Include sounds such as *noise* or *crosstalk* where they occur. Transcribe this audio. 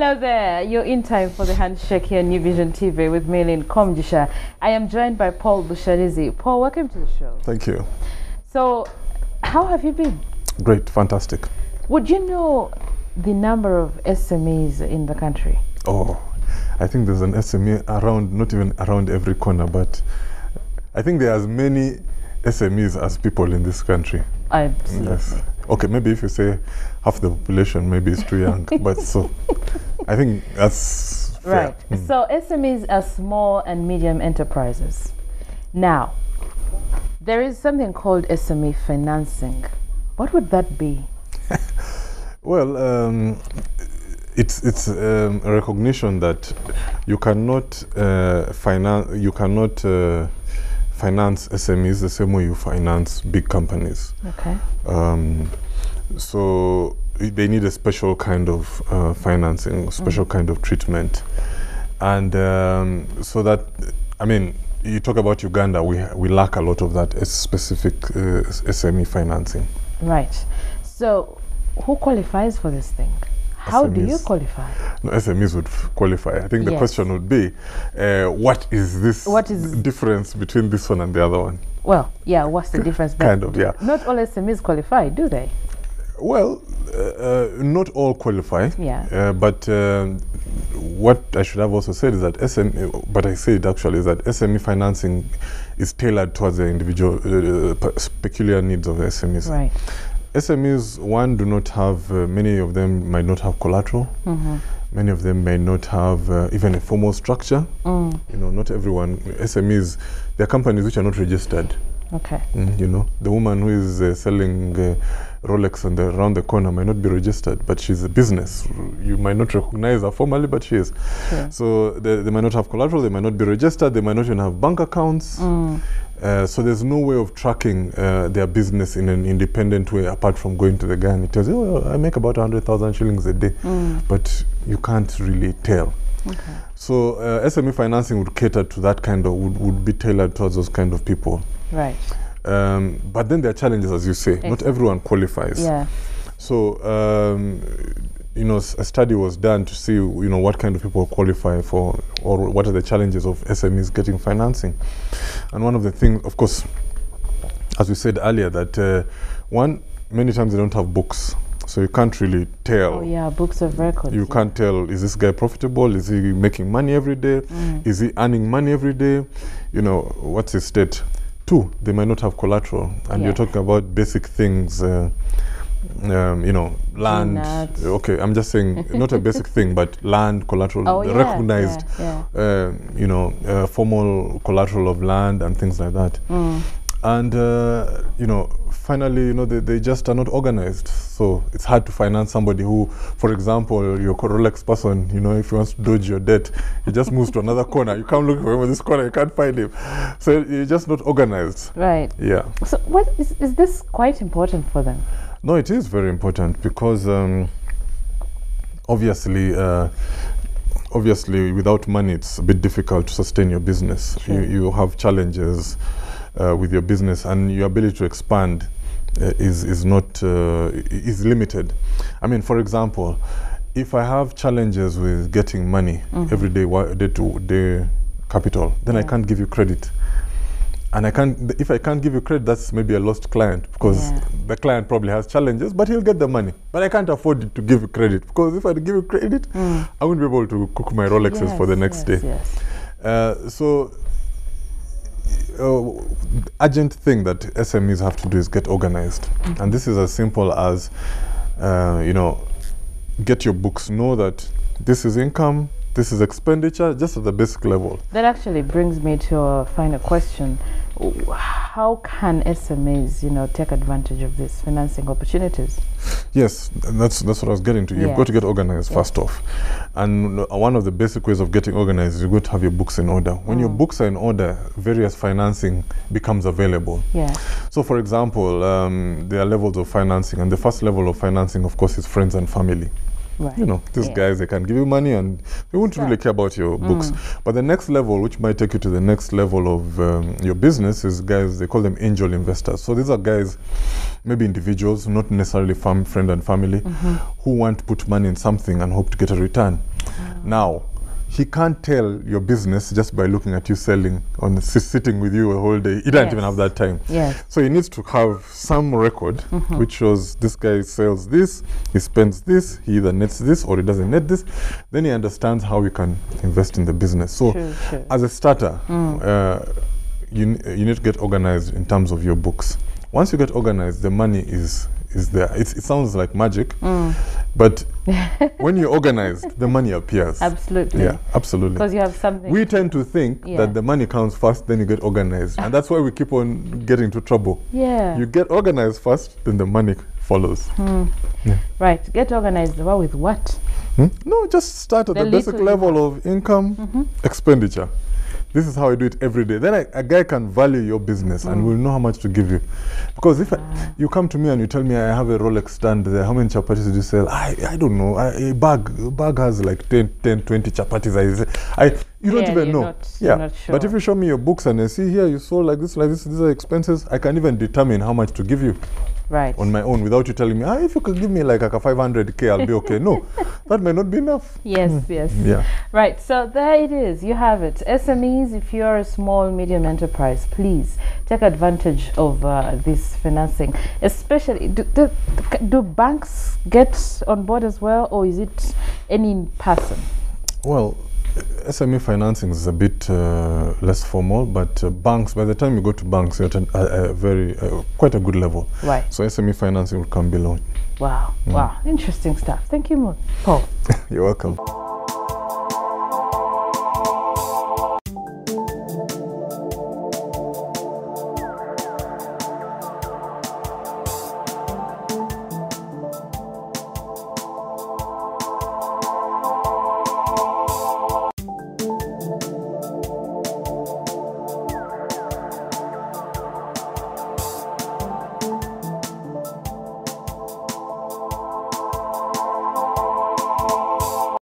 Hello there. You're in time for the handshake here on New Vision TV with Maylin Komjisha. I am joined by Paul Busharizi. Paul, welcome to the show. Thank you. So, how have you been? Great, fantastic. Would you know the number of SMEs in the country? Oh, I think there's an SME around, not even around every corner, but I think there are as many SMEs as people in this country. Absolutely. Yes. Okay, maybe if you say half the population, maybe it's too young. but so, *laughs* I think that's. Right. So SMEs are small and medium enterprises. Now, there is something called SME financing. What would that be? *laughs* Well, um, it's it's um, a recognition that you cannot uh, finance you cannot uh, finance SMEs the same way you finance big companies. Okay. Um, so they need a special kind of uh, financing, special kind of treatment, and um, so that I mean, you talk about Uganda, we we lack a lot of that specific uh, SME financing. Right. So, who qualifies for this thing? How do you qualify? No, SMEs would qualify. I think the Yes. question would be, uh, what is this What is- difference between this one and the other one? Well, yeah, what's the difference? *laughs* Kind of, yeah. Not all SMEs qualify, do they? Well, not all qualify. Yeah. Uh, but um, what I should have also said is that SME, but I said actually, is that SME financing is tailored towards the individual uh, peculiar needs of the SMEs. Right. SMEs, one, do not have, uh, many of them might not have collateral. Mm-hmm. Many of them may not have uh, even a formal structure. Mm. You know, not everyone, SMEs, there are companies which are not registered. Okay. Mm, you know, the woman who is uh, selling uh, Rolex on the, around the corner might not be registered, but she's a business. You might not recognize her formally, but she is. Sure. So they, they might not have collateral, they might not be registered, they might not even have bank accounts. Mm. Uh, so there's no way of tracking uh, their business in an independent way apart from going to the guy and he tells you, oh, I make about 100,000 shillings a day. Mm. But you can't really tell. Okay. So uh, SME financing would cater to that kind of, would, would be tailored towards those kind of people. Right. Um, but then there are challenges, as you say. Not everyone qualifies. Yeah. So, um, you know, a study was done to see, you know, what kind of people qualify for, or what are the challenges of SMEs getting financing. And one of the things, of course, as we said earlier, that uh, one, many times they don't have books, so you can't really tell. Oh yeah, books of records. You yeah. can't tell is this guy profitable? Is he making money every day? Mm. Is he earning money every day? You know, what's his state? Two, they might not have collateral. And Yeah. you're talking about basic things, uh, um, you know, land. Nuts. Okay, I'm just saying, not a basic *laughs* thing, but land, collateral, Oh yeah. recognized, Yeah. yeah. uh, you know, uh, formal collateral of land and things like that. Mm. And, uh, you know, finally, you know, they, they just are not organized. So it's hard to finance somebody who, for example, your Rolex person, you know, if he wants to dodge your debt, he just moves to another corner. You can't look for him in this corner, you can't find him. So you're just not organized. Right. Yeah. So what is is this quite important for them? No, it is very important because um, obviously, uh, obviously, without money, it's a bit difficult to sustain your business. Sure. You, you have challenges uh, with your business, and your ability to expand uh, is is not uh, is limited. I mean, for example, if I have challenges with getting money Mhm. every day, day to day capital, then I can't give you credit. And I can't, if I can't give you credit, that's maybe a lost client because Yeah. the client probably has challenges, but he'll get the money. But I can't afford to give you credit because if I give you credit, Mm. I won't be able to cook my Rolexes for the next yes, day. Yes. Uh, so, uh, urgent thing that SMEs have to do is get organized, Mm-hmm. and this is as simple as, uh, you know, get your books. Know that this is income, this is expenditure, just at the basic level. That actually brings me to a final question. How can SMEs, you know, take advantage of these financing opportunities? Yes, that's that's what I was getting to. You've Yeah. got to get organized Yeah. first off, and uh, one of the basic ways of getting organized is you've got to have your books in order. When your Mm. books are in order, various financing becomes available. Yeah. So, for example, um, there are levels of financing, and the first level of financing, of course, is friends and family. Right. You know, these Yeah. guys they can give you money, and they won't really care about your books. Mm. But the next level, which might take you to the next level of um, your business, is guys they call them angel investors. So these are guys, maybe individuals, not necessarily fam- friend and family, Mhm. who want to put money in something and hope to get a return. Now, he can't tell your business just by looking at you selling on sitting with you a whole day. He doesn't even have that time. Yes. So he needs to have some record which shows this guy sells this, he spends this, he either nets this or he doesn't net this. Then he understands how he can invest in the business. So True, true. as a starter, uh, you, you need to get organized in terms of your books. Once you get organized, the money is is there. It's, it sounds like magic, Mm. but *laughs* when you're organized, the money appears. Absolutely. Yeah, absolutely. Because you have something. We tend to think Yeah. that the money comes first, then you get organized, and that's why we keep on getting into trouble. yeah. You get organized first, then the money follows. right. Get organized. Well, with what? Hmm? No, just start at The the, basic level of income, Mm-hmm. expenditure. This is how I do it every day. Then I, a guy can value your business Mm. and will know how much to give you. Because if I, you come to me and you tell me I have a Rolex stand there, how many chapatis do you sell? I, I don't know. I, a bag a bag has like 10, 10 20 chapatis. I, I you don't Yeah, even know. not- yeah. not But if you show me your books and I see here you sold like this, like this, these are expenses, I can even determine how much to give you Right. on my own without you telling me, ah, if you could give me like a 500k, I'll be okay. No, *laughs* that may not be enough. yes. Yes. Yeah. Right, so there it is. You have it. SMEs, if you're a small, medium enterprise, please take advantage of uh, this financing. Especially, do, do, do banks get on board as well, or is it any person? Well, SME financing is a bit uh, less formal, but uh, banks, by the time you go to banks, you're at a, a very, uh, quite a good level. Right. So SME financing will come below. Wow. Wow. Interesting stuff. Thank you, Paul. *laughs* You're welcome.